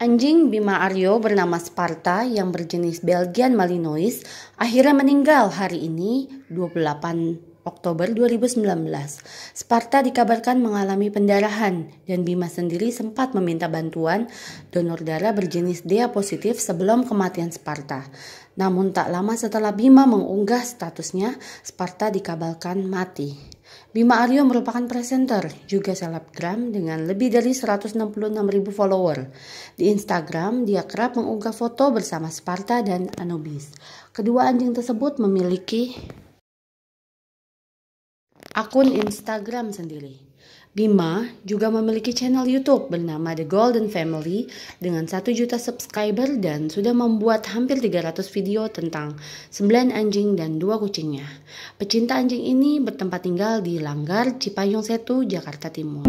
Anjing Bima Aryo bernama Sparta yang berjenis Belgian Malinois akhirnya meninggal hari ini 28 Oktober 2019. Sparta dikabarkan mengalami pendarahan dan Bima sendiri sempat meminta bantuan donor darah berjenis DA positif sebelum kematian Sparta. Namun tak lama setelah Bima mengunggah statusnya, Sparta dikabarkan mati. Bima Aryo merupakan presenter, juga selebgram dengan lebih dari 166 ribu follower. Di Instagram, dia kerap mengunggah foto bersama Sparta dan Anubis. Kedua anjing tersebut memiliki akun Instagram sendiri. Bima juga memiliki channel YouTube bernama The Golden Family dengan 1 juta subscriber dan sudah membuat hampir 300 video tentang 9 anjing dan 2 kucingnya. Pecinta anjing ini bertempat tinggal di Langgar, Cipayung Setu, Jakarta Timur.